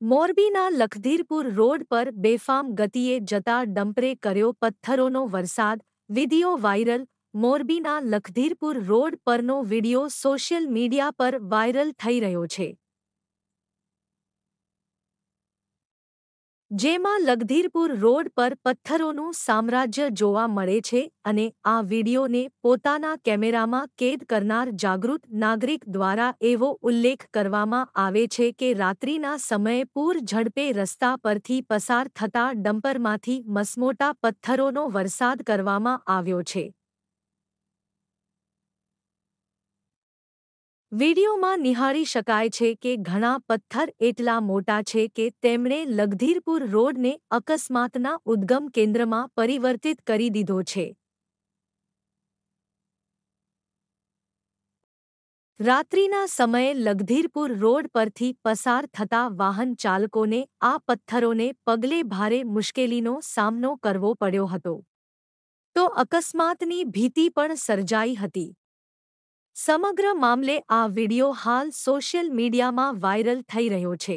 મોરબીના લખધીરપુર રોડ પર બેફામ ગતિએ જતા ડમ્પરે કર્યો પથ્થરોનો વરસાદ, વિડિયો વાયરલ, મોરબીના લખધીરપુર રોડ પરનો વિડિયો સોશિયલ મીડિયા પર વાયરલ થઈ રહ્યો છે. જેમાં લગધીરપુર રોડ પર પથ્થરોનું સામ્રાજ્ય જોવા મળે છે અને આ વીડિયોને પોતાના કેમેરામાં કેદ કરનાર જાગૃત નાગરિક દ્વારા એવો ઉલ્લેખ કરવામાં આવે છે કે રાત્રિના સમયે પૂર ઝડપે રસ્તા પરથી પસાર થતા ડમ્પરમાંથી મસમોટા પથ્થરોનો વરસાદ કરવામાં આવ્યો છે. વિડીયોમાં નિહાળી શકાય છે કે ઘણા પથ્થર એટલા મોટા છે કે તેમણે લગધીરપુર રોડને અકસ્માતના ઉદ્ગમ કેન્દ્રમાં પરિવર્તિત કરી દીધો છે. રાત્રિના સમયે લગધીરપુર રોડ પરથી પસાર થતા વાહન ચાલકોને આ પથ્થરોને પગલે ભારે મુશ્કેલીનો સામનો કરવો પડ્યો હતો. તો અકસ્માતની ભીતિ પણ સર્જાઈ હતી. સમગ્ર મામલે આ વીડિયો હાલ સોશિયલ મીડિયામાં વાયરલ થઈ રહ્યો છે.